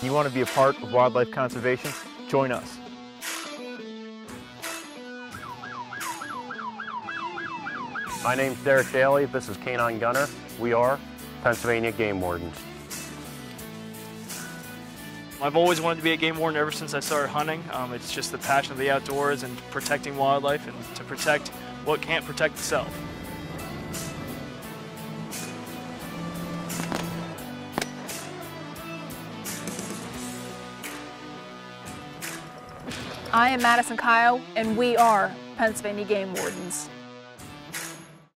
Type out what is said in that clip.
You want to be a part of wildlife conservation? Join us. My name's Derek Daly. This is Canine Gunner. We are Pennsylvania Game Wardens. I've always wanted to be a game warden ever since I started hunting. Um, it's just the passion of the outdoors and protecting wildlife and to protect what can't protect itself. I am Madison Kyle, and we are Pennsylvania Game Wardens.